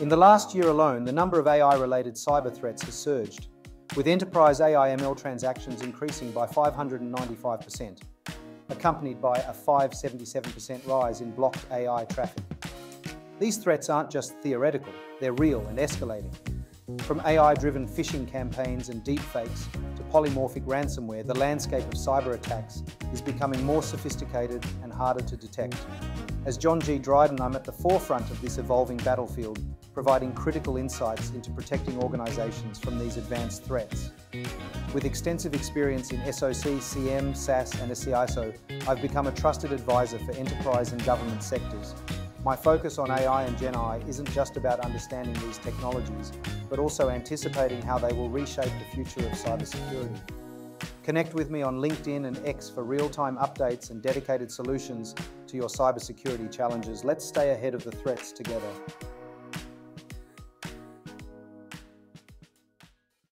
In the last year alone, the number of AI-related cyber threats has surged, with enterprise AI-ML transactions increasing by 595%, accompanied by a 577% rise in blocked AI traffic. These threats aren't just theoretical, they're real and escalating. From AI-driven phishing campaigns and deepfakes to polymorphic ransomware, the landscape of cyber attacks is becoming more sophisticated and harder to detect. As John G. Dryden, I'm at the forefront of this evolving battlefield, providing critical insights into protecting organisations from these advanced threats. With extensive experience in SOC, CM, SaaS and CISO, I've become a trusted advisor for enterprise and government sectors, my focus on AI and Gen AI isn't just about understanding these technologies, but also anticipating how they will reshape the future of cybersecurity. Connect with me on LinkedIn and X for real-time updates and dedicated solutions to your cybersecurity challenges. Let's stay ahead of the threats together.